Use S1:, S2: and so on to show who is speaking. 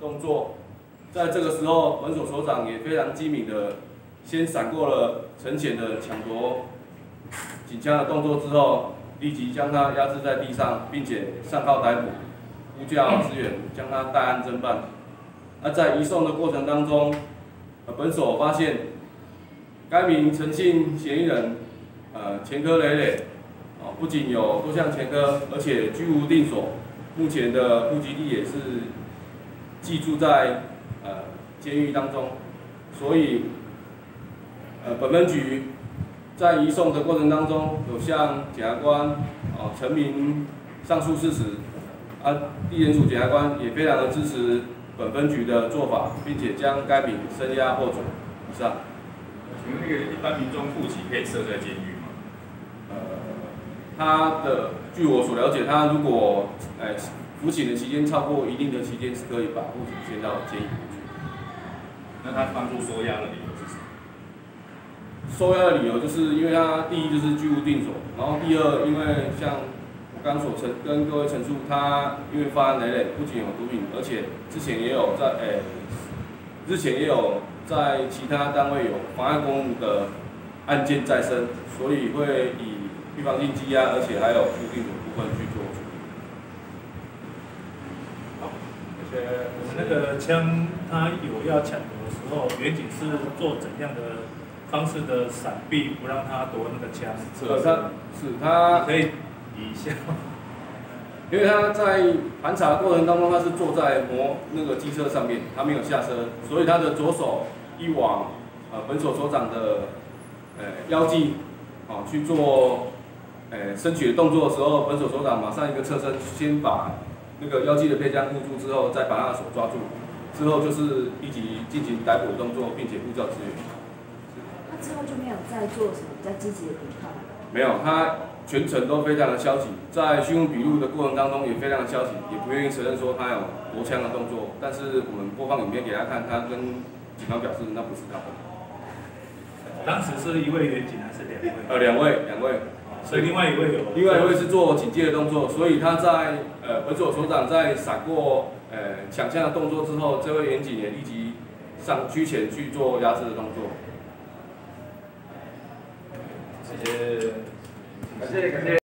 S1: 动作。在这个时候，本所所长也非常机敏的，先闪过了陈潜的抢夺警枪的动作之后，立即将他压制在地上，并且上告逮捕，呼叫支援，将他带案侦办。那在移送的过程当中，呃，本所发现该名陈姓嫌疑人，呃，前科累累，哦，不仅有多项前科，而且居无定所，目前的户籍地也是寄住在呃监狱当中，所以呃本分局在移送的过程当中，有向检察官哦陈明上述事实，啊，地检署检察官也非常的支持本分局的做法，并且将该名声押获准。以上。
S2: 请问那个一般民众户籍可以设在监狱吗？
S1: 呃，他的据我所了解，他如果呃服刑的期间超过一定的期间，是可以把户籍迁到监狱去。
S2: 那他当初收押的理由是什么？
S1: 收押的理由就是因为他第一就是居无定所，然后第二因为像我刚所陈跟各位陈述，他因为发案累累，不仅有毒品，而且之前也有在诶、之前也有在其他单位有妨碍公务的案件在身，所以会以预防性羁押，而且还有居无定所部分去做处理。
S3: 而且我们那个枪，它有要抢夺的时候，远景是做怎样的方式的闪避，不让他夺那个枪？
S1: 呃，他是他
S3: 可以比一下。
S1: 因为他在盘查的过程当中，他是坐在摩那个机车上面，他没有下车，所以他的左手一往呃本所所长的呃腰际，哦去做呃伸举的动作的时候，本所所长马上一个侧身，先把那个腰际的配枪护住之后，再把他的手抓住，之后就是立即进行逮捕的动作，并且呼叫支援。
S4: 那之后就没有再做什么比较积极的抵抗。
S1: 没有，他全程都非常的消极，在讯问笔录的过程当中也非常的消极，也不愿意承认说他有夺枪的动作。但是我们播放影片给他看，他跟警方表示那不是他的。
S3: 当时是一位远警还是两位？
S1: 呃，两位，两位，
S3: 所以另外一位有。
S1: 另外一位是做警戒的动作，所以他在呃本左所长在闪过呃抢枪的动作之后，这位远警也立即上居前去做压制的动作。
S2: 谢谢。
S5: 感谢感谢。